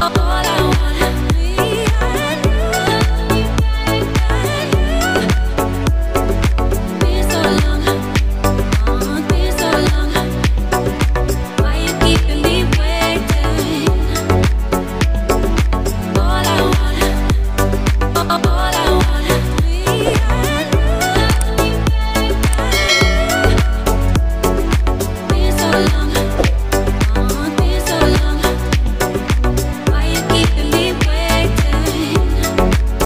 all